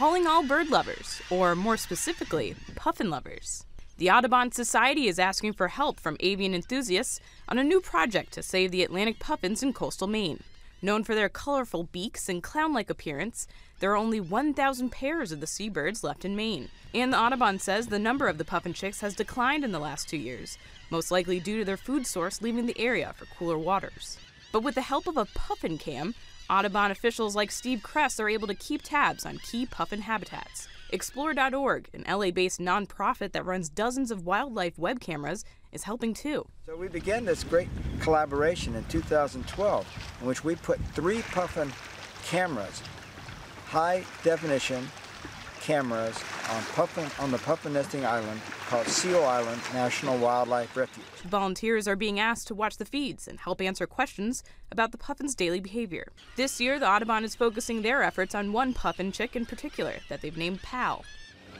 calling all bird lovers, or more specifically, puffin lovers. The Audubon Society is asking for help from avian enthusiasts on a new project to save the Atlantic puffins in coastal Maine. Known for their colorful beaks and clown like appearance, there are only 1,000 pairs of the seabirds left in Maine. And the Audubon says the number of the puffin chicks has declined in the last two years, most likely due to their food source leaving the area for cooler waters. But with the help of a puffin cam, Audubon officials like Steve Kress are able to keep tabs on key puffin habitats. Explore.org, an LA based nonprofit that runs dozens of wildlife web cameras, is helping too. So we began this great collaboration in 2012 in which we put three puffin cameras, high definition cameras on puffin on the puffin nesting island called Seal Island National Wildlife Refuge. Volunteers are being asked to watch the feeds and help answer questions about the puffin's daily behavior. This year, the Audubon is focusing their efforts on one puffin chick in particular that they've named Pal.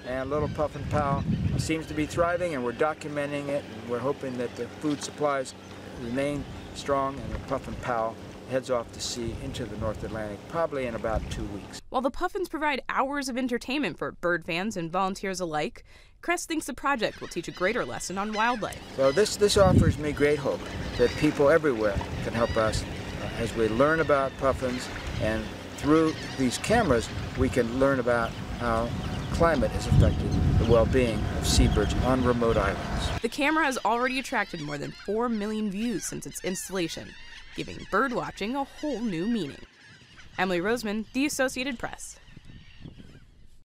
And little puffin pal seems to be thriving, and we're documenting it. We're hoping that the food supplies remain strong, and the puffin pal heads off to sea into the North Atlantic probably in about two weeks. While the puffins provide hours of entertainment for bird fans and volunteers alike, Kress thinks the project will teach a greater lesson on wildlife. So this, this offers me great hope that people everywhere can help us uh, as we learn about puffins and through these cameras we can learn about how climate has affected the well-being of seabirds on remote islands. The camera has already attracted more than 4 million views since its installation, giving birdwatching a whole new meaning. Emily Roseman, The Associated Press.